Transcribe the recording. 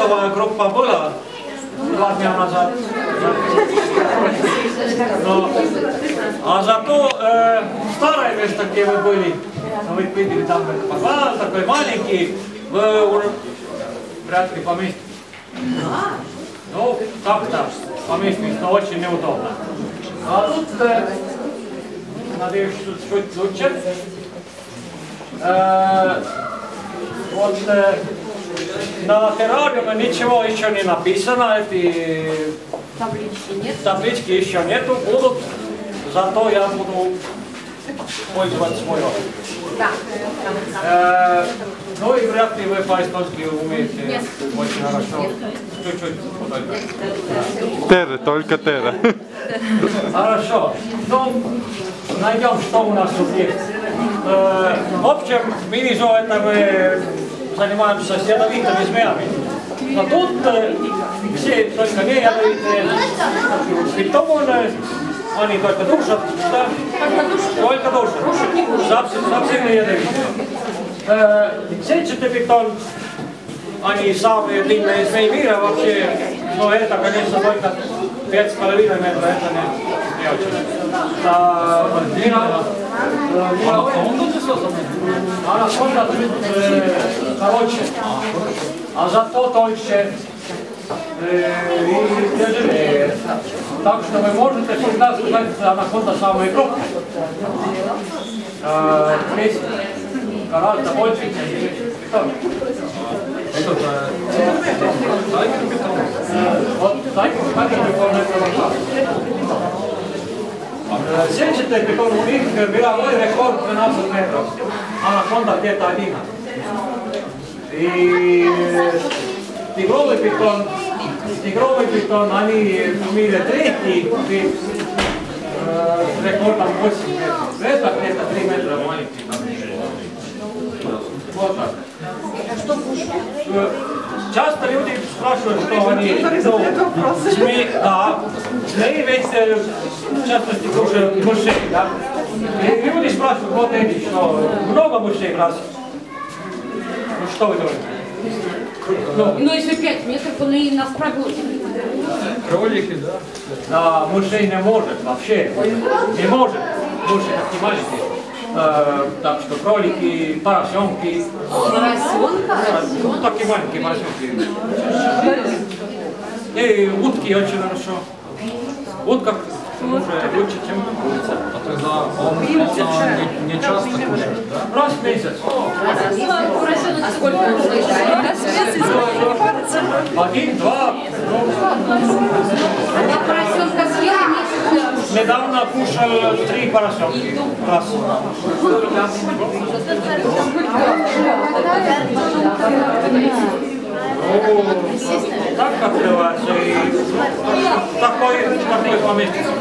тестовая группа была два дня назад. Но, а зато э, старое место, где вы были, вы видели, там подвал такой маленький, вы вряд ли поместитесь. Ну, как-то поместитесь, но очень неудобно. А тут, э, надеюсь, тут чуть лучше. Э, вот э, на террариуме ничего еще не написано, эти Таблички нет. таблички еще нету, будут, зато я буду пользоваться свой опыт. Да. Э, ну и вряд ли вы по-эстонски умеете Нет. очень хорошо. Чуть-чуть. только. Терра, только Терра. Хорошо. Ну, найдем, что у нас тут есть. Э, в общем, мини-зоо это мы занимаемся с ядовитыми змеями. Но тут э, все только не ядовитые. Питомы, они только душат. Да? Только душат. Совсем, совсем не ядовитые. Э, сетчатый питон, они самые длинные змеи мира вообще. Но это, конечно, только 5,5 метра, это не, не очень. А, длинная, Анаконда э, короче, а зато тоньше и тяжелее. Так что вы можете всегда сказать, анаконда самая крупная. Э, Есть гораздо больше, чем. Вот тайгер питон это Сенчатый Sjećate pri tom je bila moj rekord 12 metra, anakonda tjeta Adina. I tigrovi piton, tigrovi piton, ali oni umire tretji bit e, rekordan 8 metra. Zvezdak tjeta 3 metra manji piton. Kotak. Što pušta? E, Часто люди спрашивают, что они, ну, змеи, да, змеи ведь э, в частности кушают мышей, да. И люди спрашивают, вот эти, что много мышей раз. Ну что вы думаете? Ну, Ну, если 5 метров, он и нас проглотит. кролики, да? Да, мышей не может вообще. Не может. Мыши такие маленькие. Э, так что кролики, поросенки, Поросенка? ну такие маленькие поросенки. И утки очень хорошо. Утка уже лучше, чем курица. А тогда он, не, не часто кушает, да? Раз в месяц. Поросенок сколько он Один. Два Недавно кушаю три поросенка. Раз. Ну, так открывается и такой, такой поместится.